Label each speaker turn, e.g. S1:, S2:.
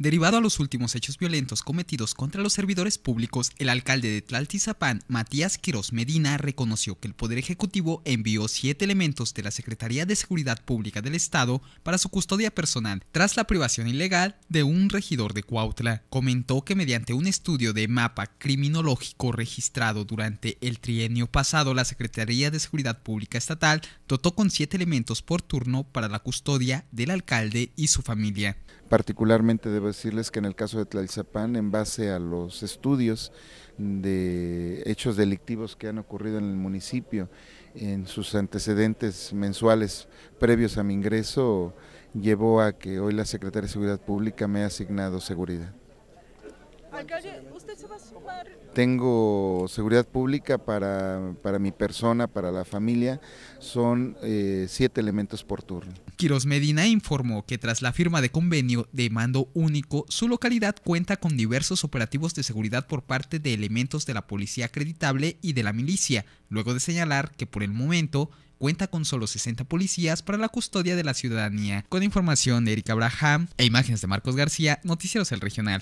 S1: Derivado a los últimos hechos violentos cometidos contra los servidores públicos, el alcalde de Tlaltizapán, Matías Quiroz Medina, reconoció que el Poder Ejecutivo envió siete elementos de la Secretaría de Seguridad Pública del Estado para su custodia personal tras la privación ilegal de un regidor de Cuautla. Comentó que mediante un estudio de mapa criminológico registrado durante el trienio pasado, la Secretaría de Seguridad Pública Estatal dotó con siete elementos por turno para la custodia del alcalde y su familia.
S2: Particularmente debo decirles que en el caso de Tlalzapán, en base a los estudios de hechos delictivos que han ocurrido en el municipio, en sus antecedentes mensuales previos a mi ingreso, llevó a que hoy la Secretaría de Seguridad Pública me ha asignado seguridad. ¿Usted se va a sumar? Tengo seguridad pública para, para mi persona, para la familia, son eh, siete elementos por turno.
S1: Quiros Medina informó que tras la firma de convenio de mando único, su localidad cuenta con diversos operativos de seguridad por parte de elementos de la policía acreditable y de la milicia, luego de señalar que por el momento cuenta con solo 60 policías para la custodia de la ciudadanía. Con información de Erika Abraham e imágenes de Marcos García, Noticieros El Regional.